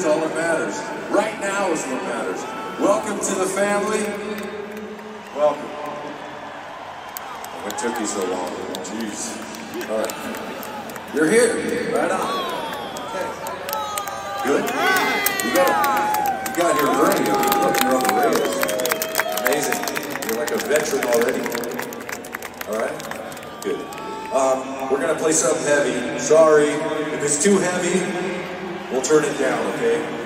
It's all that matters. Right now is what matters. Welcome to the family. Welcome. What took you so long? Jeez. All right. You're here. Right on. Okay. Good. You got, you got here early. Look, you're on the rails. Amazing. You're like a veteran already. All right? Good. Um, we're going to play something heavy. Sorry. If it's too heavy, we'll turn it down, okay?